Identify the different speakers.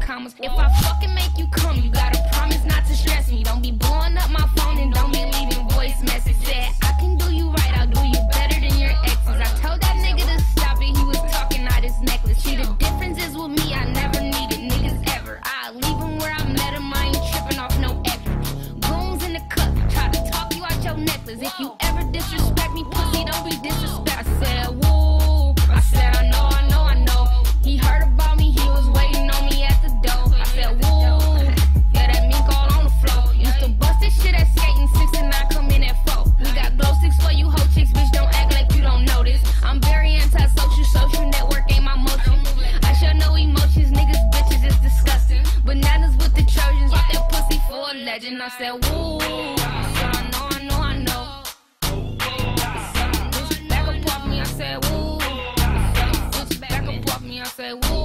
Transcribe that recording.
Speaker 1: commas. If I fucking make you come, you gotta promise not to stress me. Don't be blowing up my phone and don't be leaving voice messages. Yeah, I can do you right, I'll do you better than your exes. I told that nigga to stop it, he was talking out his necklace. See, the difference is with me, I never needed niggas ever. I leave him where I met him, I ain't tripping off no effort. Goons in the cup, try to talk you out your necklace. If you ever disrespect me, full legend. I said, woo. So I know, I know, I know. Back me, I said. Back me, I said, woo.